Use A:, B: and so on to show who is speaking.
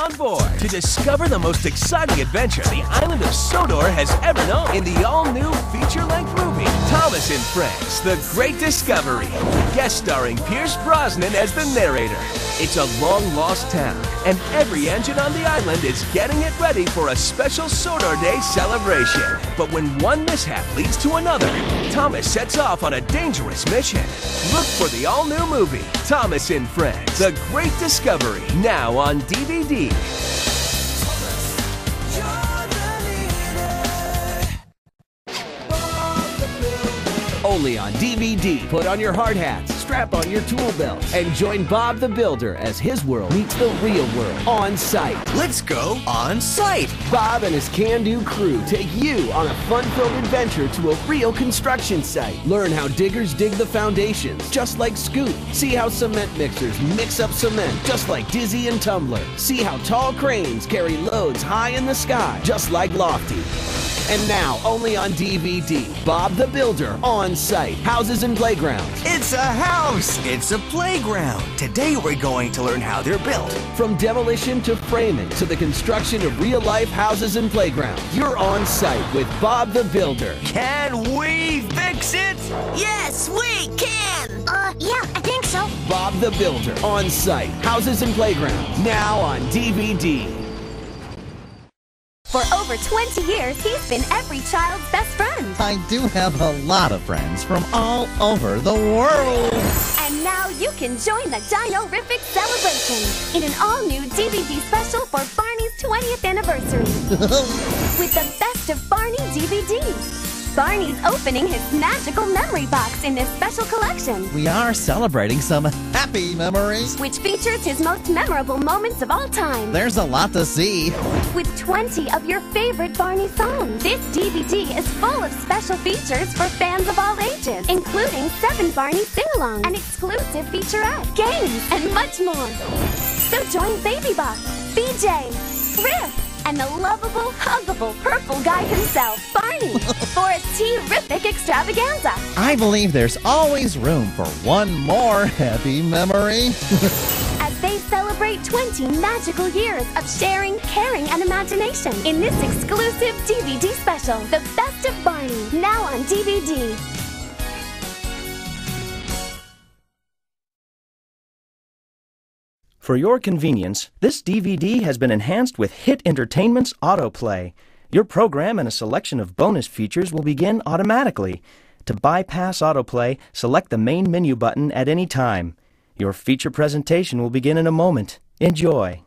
A: on board to discover the most exciting adventure the island of Sodor has ever known in the all-new feature-length movie, Thomas and Friends, The Great Discovery, guest starring Pierce Brosnan as the narrator. It's a long-lost town, and every engine on the island is getting it ready for a special Sodor Day celebration. But when one mishap leads to another, Thomas sets off on a dangerous mission. Look for the all-new movie, Thomas and Friends, The Great Discovery, now on DVD.
B: Only on DVD. Put on your hard hats, strap on your tool belt, and join Bob the Builder as his world meets the real world on site.
C: Let's go on site.
B: Bob and his can do crew take you on a fun filled adventure to a real construction site. Learn how diggers dig the foundations, just like Scoop. See how cement mixers mix up cement, just like Dizzy and Tumbler. See how tall cranes carry loads high in the sky, just like Lofty. And now, only on DVD, Bob the Builder on site, houses and playgrounds.
C: It's a house. It's a playground. Today we're going to learn how they're built.
B: From demolition to framing to the construction of real life houses and playgrounds, you're on site with Bob the Builder.
C: Can we fix it?
D: Yes, we can! Uh, yeah, I think so.
B: Bob the Builder on site, houses and playgrounds, now on DVD.
E: For over 20 years, he's been every child's best friend.
F: I do have a lot of friends from all over the world.
E: And now you can join the Dino-rific celebration in an all-new DVD special for Barney's 20th anniversary. With the best of Barney DVD. Barney's opening his magical memory box in this special collection.
F: We are celebrating some happy memories.
E: Which features his most memorable moments of all time.
F: There's a lot to see.
E: With 20 of your favorite Barney songs. This DVD is full of special features for fans of all ages, including seven Barney sing-alongs, an exclusive featurette, games, and much more. So join Baby Bop, BJ, Riff, and the lovable, huggable purple guy himself, Barney, for a terrific extravaganza.
F: I believe there's always room for one more happy memory.
E: As they celebrate 20 magical years of sharing, caring, and imagination in this exclusive DVD special, The Best of Barney, now on DVD.
G: For your convenience, this DVD has been enhanced with Hit Entertainment's Autoplay. Your program and a selection of bonus features will begin automatically. To bypass autoplay, select the main menu button at any time. Your feature presentation will begin in a moment. Enjoy.